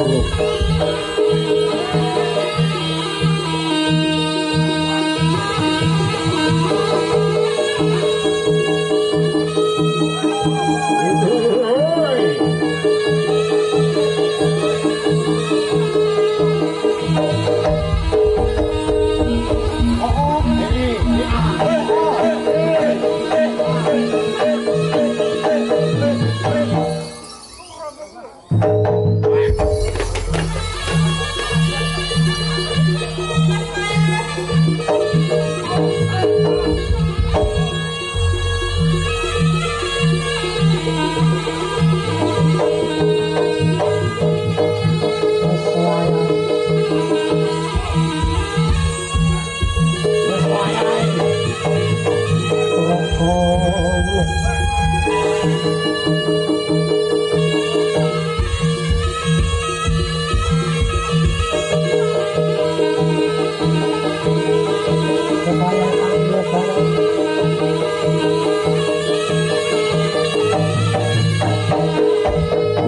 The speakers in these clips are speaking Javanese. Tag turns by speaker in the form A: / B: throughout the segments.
A: Euro.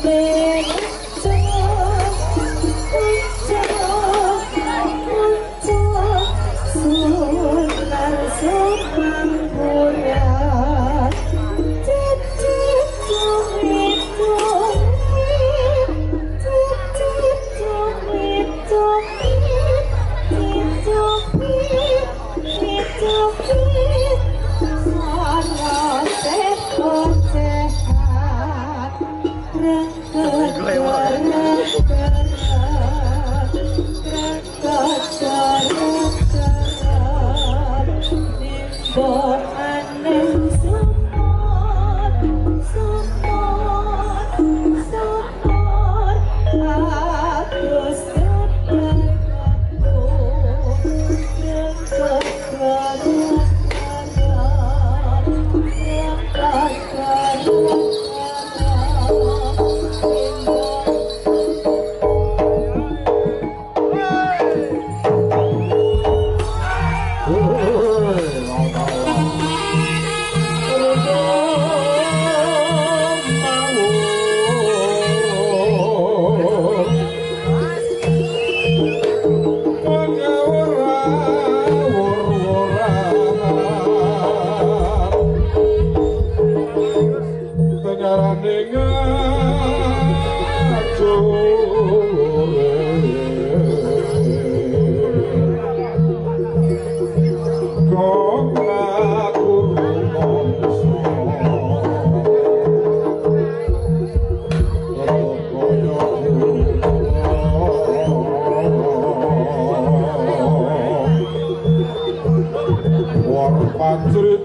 B: Thank you.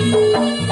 A: Música